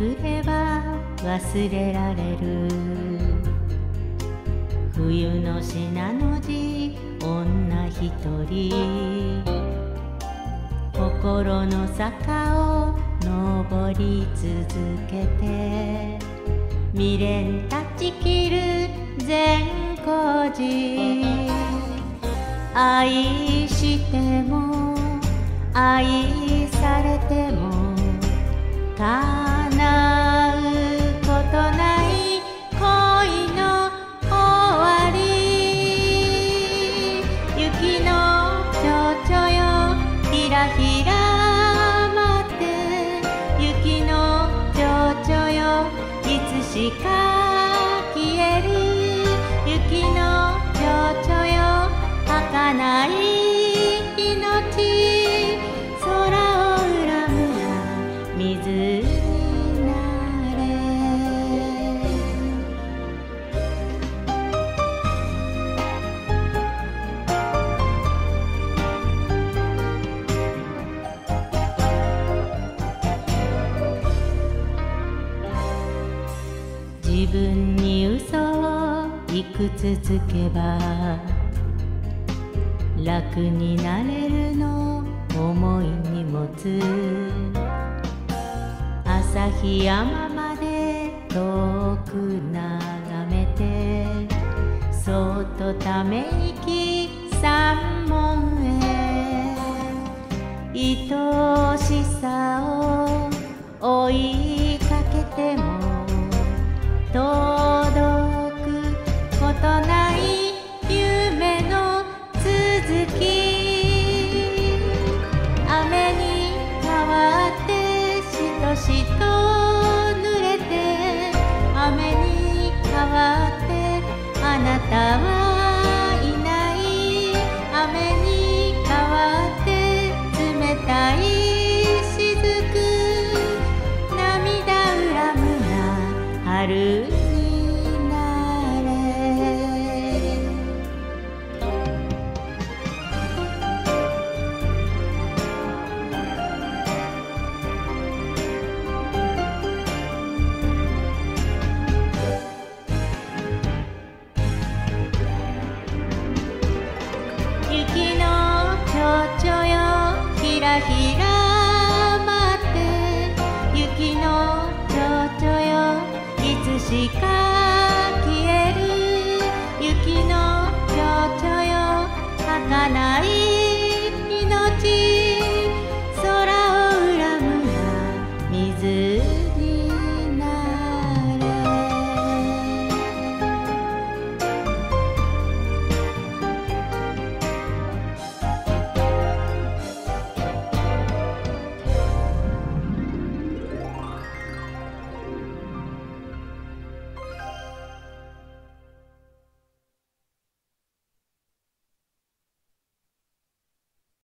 くれば忘れられる。冬の信濃路女一人。心の坂を登り続けて未練断ち切る善光寺。愛しても愛されても叶いつしか消える。雪の蝶々よ。儚い分に嘘をいくつつけば楽になれるの重い荷物旭山まで遠く眺めてそっとため息三門へ。愛しがない